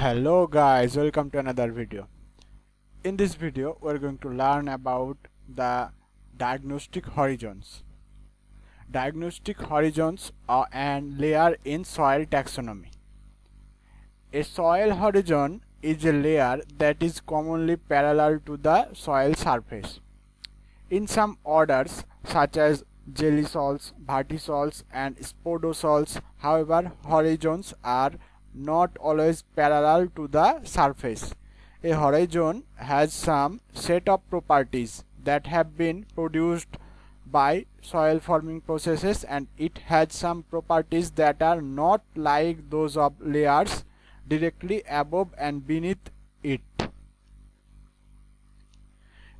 hello guys. Welcome to another video. In this video we're going to learn about the diagnostic horizons. Diagnostic horizons are an layer in soil taxonomy. A soil horizon is a layer that is commonly parallel to the soil surface. In some orders such as gelisols, vertisols and spodosols however horizons are not always parallel to the surface. A horizon has some set of properties that have been produced by soil forming processes and it has some properties that are not like those of layers directly above and beneath it.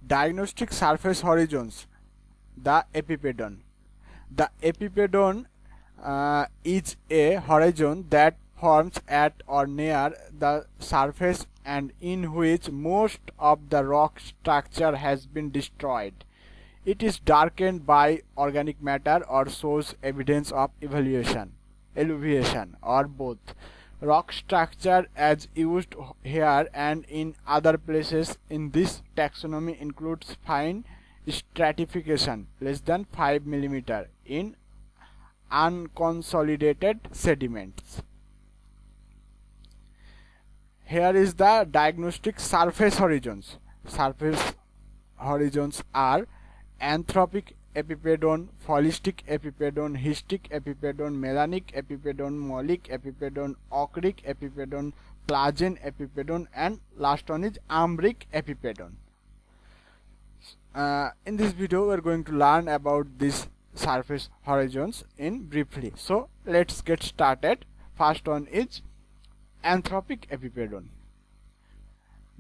Diagnostic surface horizons the epipedon. The epipedon uh, is a horizon that forms at or near the surface and in which most of the rock structure has been destroyed. It is darkened by organic matter or shows evidence of evaluation, elevation or both. Rock structure as used here and in other places in this taxonomy includes fine stratification less than 5 mm in unconsolidated sediments. Here is the diagnostic surface horizons. Surface horizons are anthropic epipedon, folistic epipedon, histic epipedon, melanic epipedon, mollic epipedon, ochric epipedon, plaggen epipedon and last one is umbric epipedon. Uh, in this video we are going to learn about these surface horizons in briefly. So let's get started. First one is anthropic epipedon.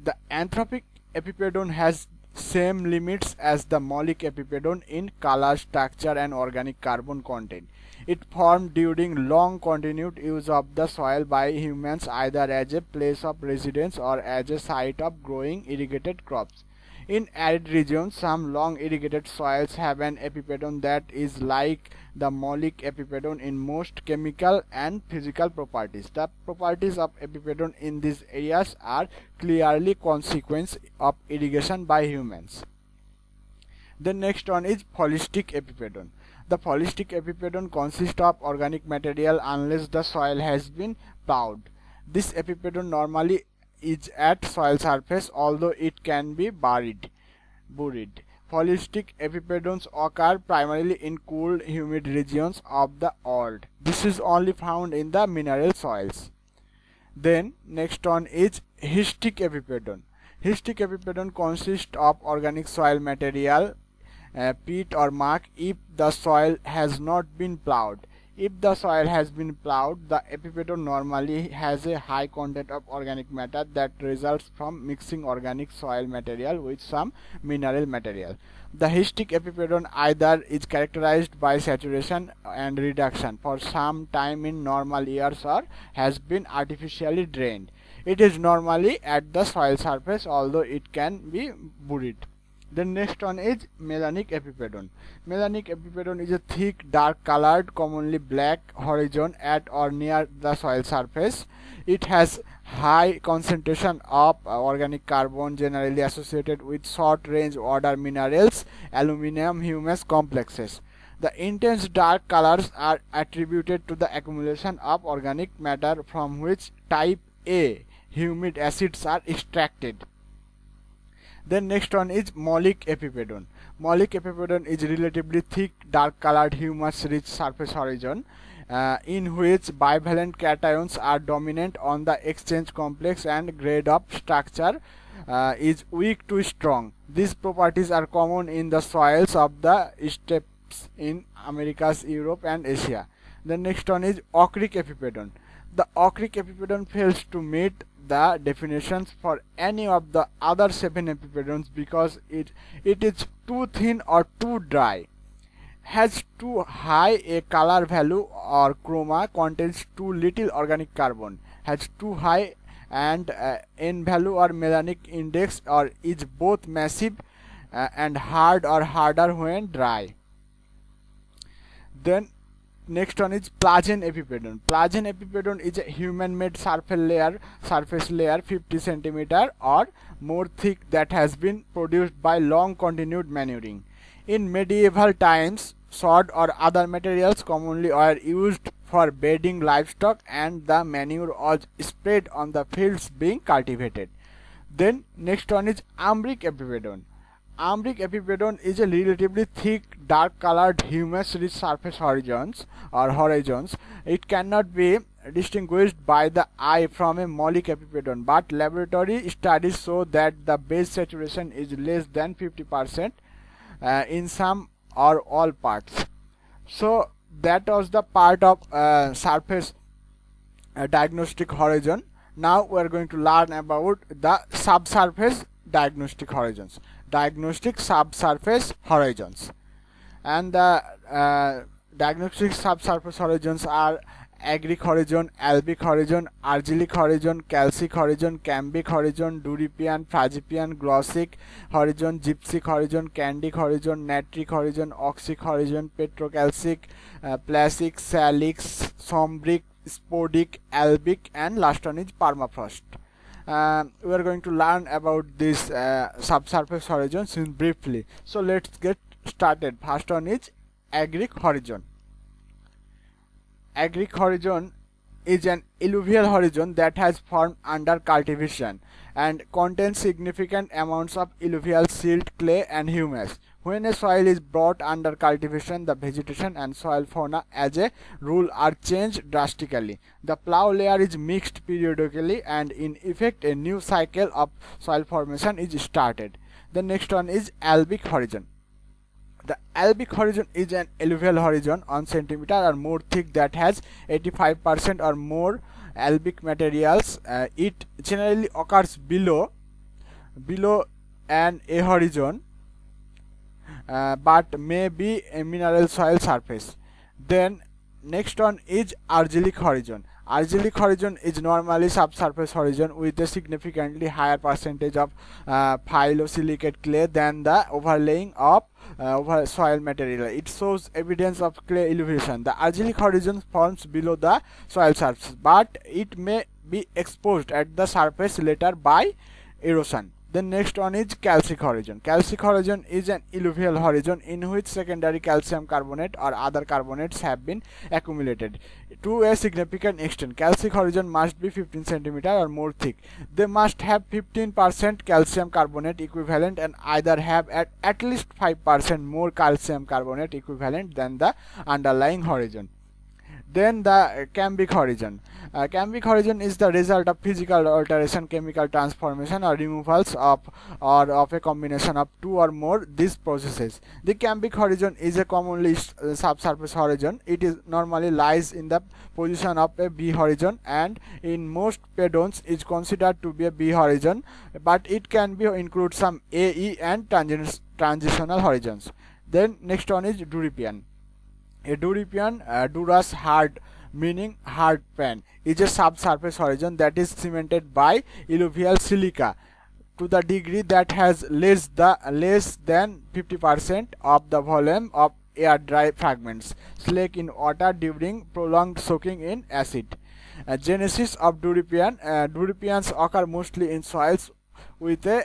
The anthropic epipedon has same limits as the mollic epipedon in color, structure and organic carbon content. It formed during long continued use of the soil by humans either as a place of residence or as a site of growing irrigated crops. In arid regions, some long irrigated soils have an epipedon that is like the mollic epipedon in most chemical and physical properties. The properties of epipedon in these areas are clearly consequence of irrigation by humans. The next one is folistic epipedon. The folistic epipedon consists of organic material unless the soil has been plowed. This epipedon normally is at soil surface although it can be buried buried folistic epipedons occur primarily in cool humid regions of the world this is only found in the mineral soils. Then next one is histic epipedon. Histic epipedon consists of organic soil material uh, peat or muck if the soil has not been plowed if the soil has been plowed, the epipedon normally has a high content of organic matter that results from mixing organic soil material with some mineral material. The histic epipedon either is characterized by saturation and reduction for some time in normal years or has been artificially drained. It is normally at the soil surface although it can be buried. The next one is melanic epipedon. Melanic epipedon is a thick, dark colored, commonly black horizon at or near the soil surface. It has high concentration of uh, organic carbon generally associated with short range order minerals, aluminum humus complexes. The intense dark colors are attributed to the accumulation of organic matter from which type A humic acids are extracted. Then next one is mollic epipedon. Mollic epipedon is relatively thick, dark colored humus rich surface horizon uh, in which bivalent cations are dominant on the exchange complex and grade of structure uh, is weak to strong. These properties are common in the soils of the steppes in Americas, Europe and Asia. The next one is ochric epipedon. The ochric epipedon fails to meet the definitions for any of the other seven epipedons because it it is too thin or too dry. Has too high a color value or chroma contains too little organic carbon. Has too high and uh, n value or melanic index or is both massive uh, and hard or harder when dry. Then next one is Plaggen epipedon. Plaggen epipedon is a human-made surface layer, surface layer 50 centimeter or more thick that has been produced by long continued manuring. In medieval times, sod or other materials commonly were used for bedding livestock and the manure was spread on the fields being cultivated. Then next one is Umbric epipedon. Umbric epipedon is a relatively thick, dark colored humus-rich surface horizons or horizons. It cannot be distinguished by the eye from a mollic epipedon, but laboratory studies show that the base saturation is less than 50% uh, in some or all parts. So that was the part of uh, surface uh, diagnostic horizon. Now we are going to learn about the subsurface diagnostic horizons diagnostic subsurface horizons and the uh, diagnostic subsurface horizons are agric horizon, albic horizon, argillic horizon, calcic horizon, cambic horizon, durypian, prazipian, glossic horizon, gypsic horizon, candic horizon, natric horizon, oxic horizon, petrocalcic, uh, plasic, salic, sombric, spodic, albic and last one is permafrost. Uh, we are going to learn about this uh, subsurface horizons in briefly. So let's get started. First one is agric horizon. Agric horizon is an alluvial horizon that has formed under cultivation and contains significant amounts of alluvial silt clay and humus when a soil is brought under cultivation, the vegetation and soil fauna as a rule are changed drastically. The plough layer is mixed periodically and in effect a new cycle of soil formation is started. The next one is albic horizon. The albic horizon is an alluvial horizon on centimeter or more thick that has 85% or more albic materials. Uh, it generally occurs below below an a horizon uh, but may be a mineral soil surface. Then next one is argillic horizon. Argillic horizon is normally subsurface horizon with a significantly higher percentage of uh, phyllosilicate clay than the overlaying of uh, over soil material. It shows evidence of clay elevation. The argillic horizon forms below the soil surface but it may be exposed at the surface later by erosion the next one is calcic horizon. Calcic horizon is an alluvial horizon in which secondary calcium carbonate or other carbonates have been accumulated. To a significant extent, calcic horizon must be 15 cm or more thick. They must have 15% calcium carbonate equivalent and either have at, at least 5% more calcium carbonate equivalent than the underlying horizon. Then the cambic horizon. Uh, cambic horizon is the result of physical alteration, chemical transformation or removals of or of a combination of two or more these processes. The cambic horizon is a commonly uh, subsurface horizon. It is normally lies in the position of a B horizon and in most pedons is considered to be a B horizon but it can be include some AE and transitional horizons. Then next one is Duripan. এডুরিপিয়ান durus hard meaning hard pan is a sub surface horizon that is cemented by illuvial silica to the degree that has less the less than fifty percent of the volume of air dry fragments slake in water during prolong soaking in acid genesis of duripan duripans occur mostly in soils with a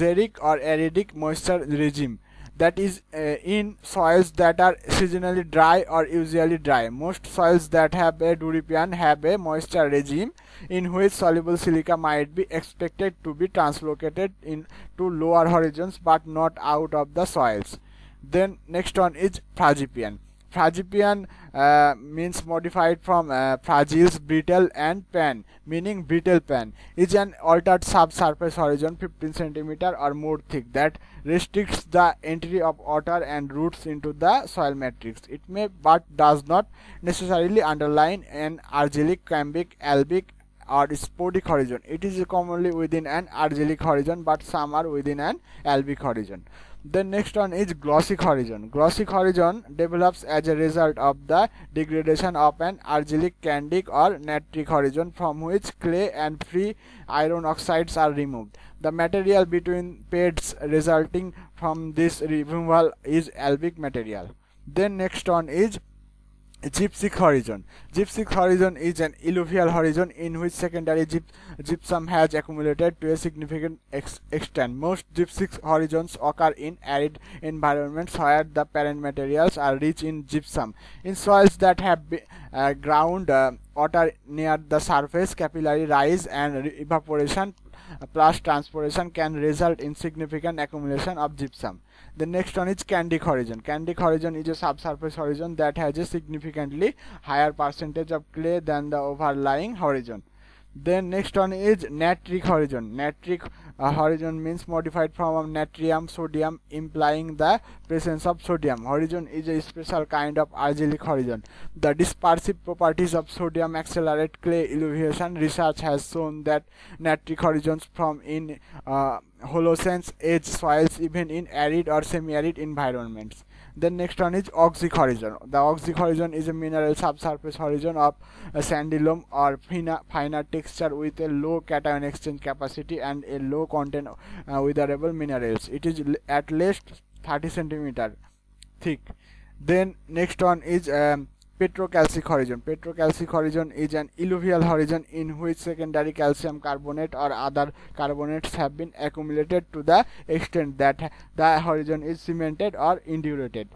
xeric or aridic moisture regime that is uh, in soils that are seasonally dry or usually dry. Most soils that have a Duripan have a moisture regime in which soluble silica might be expected to be translocated into lower horizons but not out of the soils. Then next one is Fragipan. Fragipan uh, means modified from uh, fragiles, brittle and pan, meaning brittle pan, is an altered subsurface horizon 15 cm or more thick that restricts the entry of water and roots into the soil matrix. It may but does not necessarily underline an argillic, cambic, albic or spodic horizon. It is commonly within an argillic horizon but some are within an albic horizon. The next one is glossic horizon. Glossic horizon develops as a result of the degradation of an argillic, kandic or natric horizon from which clay and free iron oxides are removed. The material between pads resulting from this removal is albic material. Then next one is gypsum horizon. Gypsum horizon is an alluvial horizon in which secondary gyp gypsum has accumulated to a significant ex extent. Most gypsum horizons occur in arid environments where the parent materials are rich in gypsum. In soils that have uh, ground uh, water near the surface, capillary rise and evaporation plus transpiration can result in significant accumulation of gypsum. The next one is Kandic horizon. Kandic horizon is a subsurface horizon that has a significantly higher percentage of clay than the overlying horizon. Then next one is natric horizon. Natric uh, horizon means modified from natrium sodium implying the presence of sodium. Horizon is a special kind of argillic horizon. The dispersive properties of sodium accelerate clay elevation. Research has shown that natric horizons from in uh, Holocene age soils even in arid or semi-arid environments. Then next one is oxic horizon. The oxic horizon is a mineral subsurface horizon of a sandy loam or finer, texture with a low cation exchange capacity and a low content uh, weatherable minerals. It is at least 30 centimeter thick. Then next one is um, petrocalcic horizon. Petrocalcic horizon is an alluvial horizon in which secondary calcium carbonate or other carbonates have been accumulated to the extent that the horizon is cemented or indurated.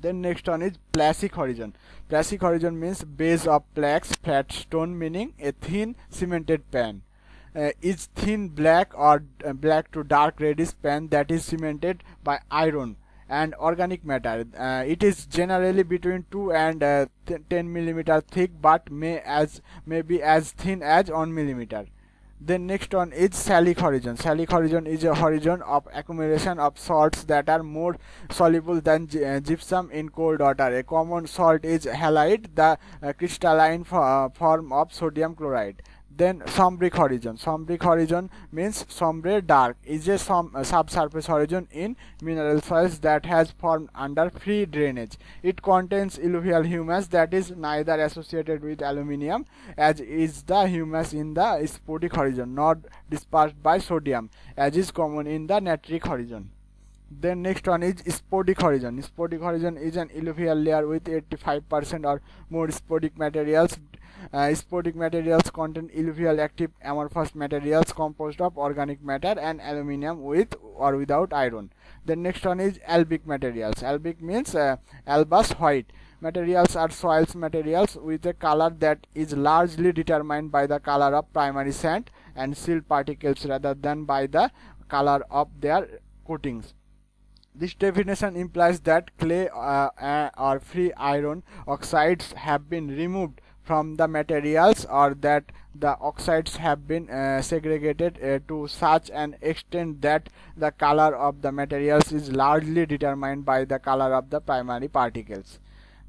Then next one is placic horizon. Placic horizon means base of plaques, flat stone meaning a thin cemented pan. Uh, is thin black or uh, black to dark reddish pan that is cemented by iron and organic matter. Uh, it is generally between 2 and uh, 10 millimeter thick but may as may be as thin as 1 millimeter. Then next one is salic horizon. Salic horizon is a horizon of accumulation of salts that are more soluble than uh, gypsum in cold water. A common salt is halite, the uh, crystalline uh, form of sodium chloride. Then sombric horizon. Sombric horizon means sombre dark is a uh, subsurface horizon in mineral soils that has formed under free drainage. It contains alluvial humus that is neither associated with aluminium as is the humus in the spodic horizon, not dispersed by sodium as is common in the natric horizon. Then next one is spodic horizon. Spodic horizon is an alluvial layer with 85% or more spodic materials uh, materials contain alluvial active amorphous materials composed of organic matter and aluminium with or without iron. The next one is albic materials. Albic means uh, albus white. Materials are soils materials with a color that is largely determined by the color of primary sand and silt particles rather than by the color of their coatings. This definition implies that clay uh, uh, or free iron oxides have been removed from the materials or that the oxides have been uh, segregated uh, to such an extent that the color of the materials is largely determined by the color of the primary particles.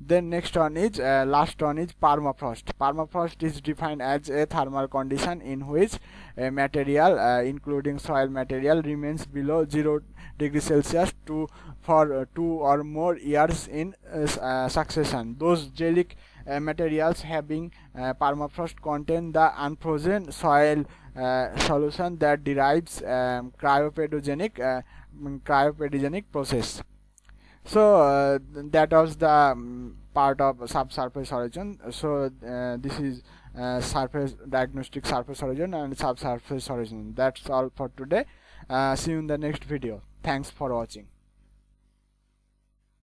Then next one is uh, last one is permafrost. Permafrost is defined as a thermal condition in which a material uh, including soil material remains below 0 degree celsius to for uh, two or more years in uh, succession. Those geologic uh, materials having uh, permafrost contain the unfrozen soil uh, solution that derives um, cryopedogenic cryopedogenic process. So uh, that was the um, part of subsurface origin. So uh, this is uh, surface diagnostic surface origin and subsurface origin. That's all for today. See you in the next video. Thanks for watching